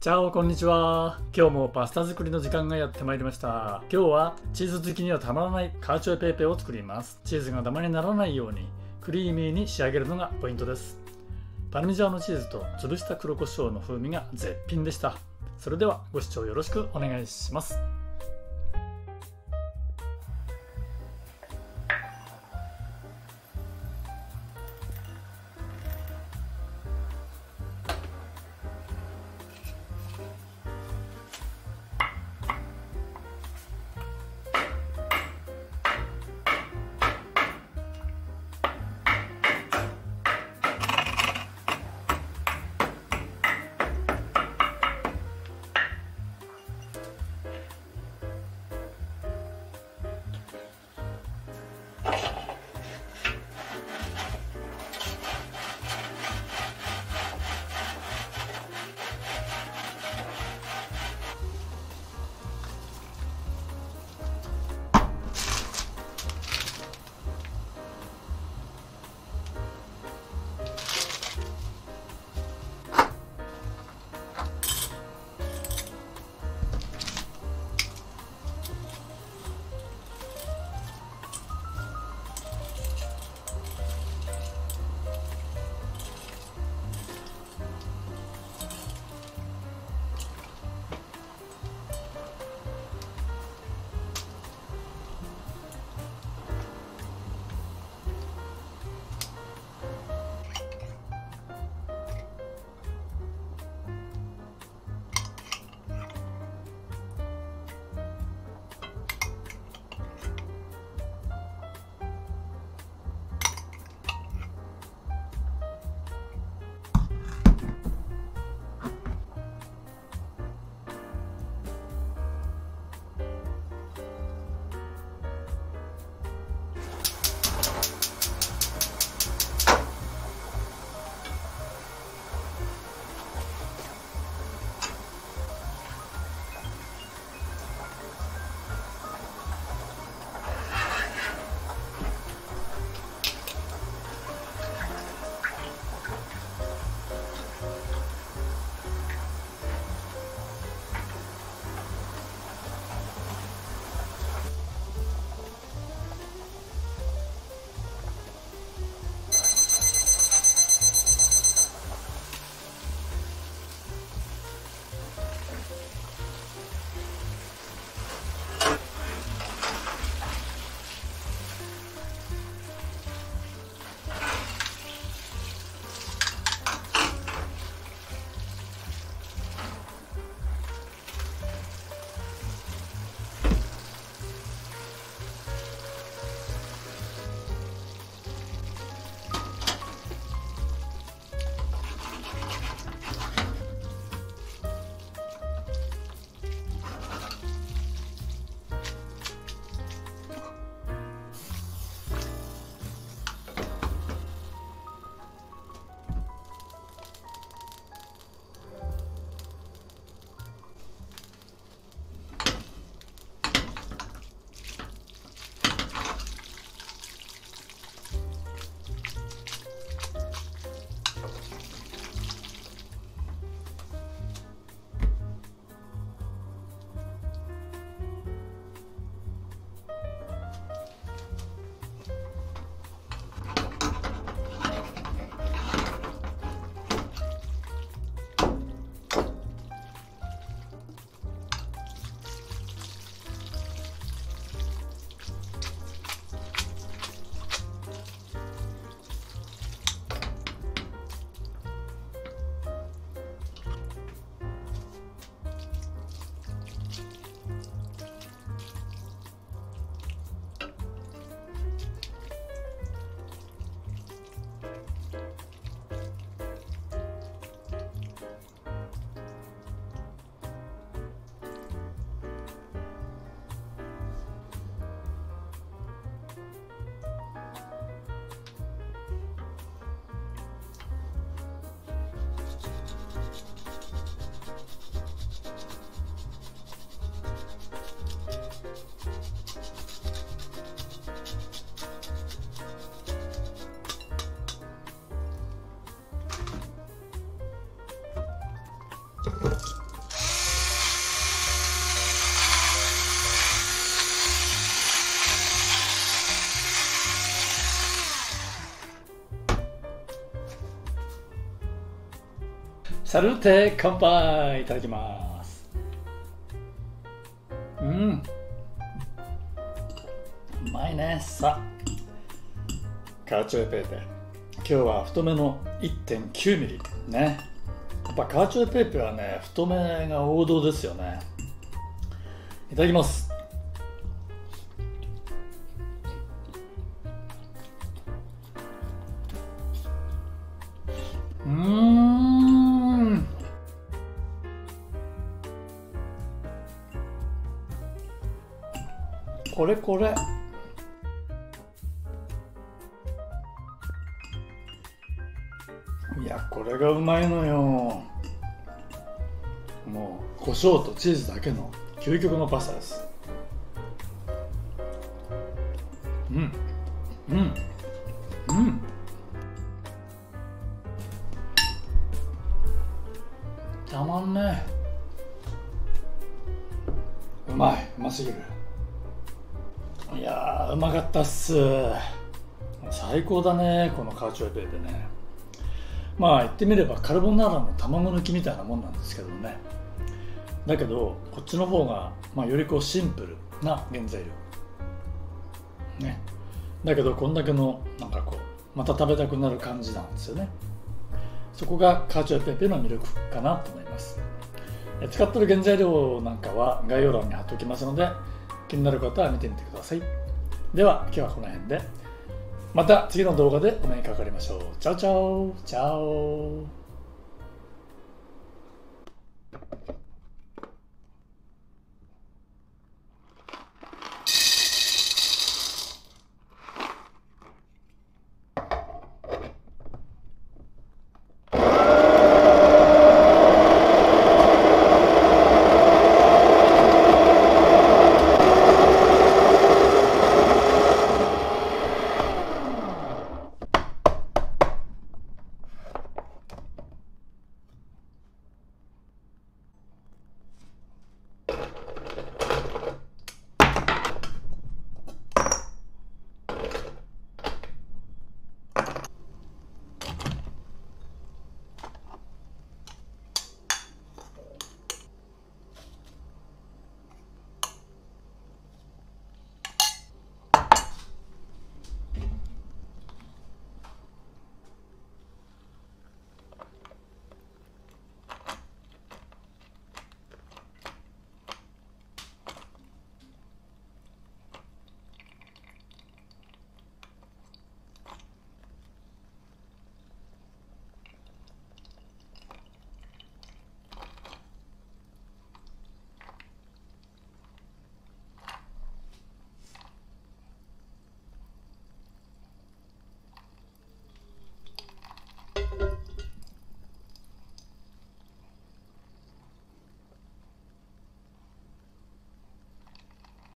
チャオこんにちは。今日もパスタ作りの時間がやってまいりました。今日はチーズ好きにはたまらないカーチョイペーペーを作ります。チーズがダマにならないようにクリーミーに仕上げるのがポイントです。パルミジャーノチーズと潰した黒胡椒の風味が絶品でした。それではご視聴よろしくお願いします。サルテ乾杯いただきます。うん。うまいね。さあ。カーチョエペーペ今日は太めの1.9ミリ。ね。やっぱカーチョエペーペはね太めが王道ですよね。いただきます。うん。これこれ。いやこれがうまいのよ。もう胡椒とチーズだけの究極のパスタです。うん。うん。うん。たまんねうまい。うますぎる。やうまかったっす。最高だねこのカーチョイペイでね。まあ言ってみればカルボナーラの卵抜きみたいなもんなんですけどね。だけどこっちの方が、まあ、よりこうシンプルな原材料。ね。だけどこんだけのなんかこうまた食べたくなる感じなんですよね。そこがカーチョイペペの魅力かなと思います。使ってる原材料なんかは概要欄に貼っておきますので気になる方は見てみてください。では今日はこの辺で。また次の動画でお目にかかりましょう。チャオチャオ。チャオ。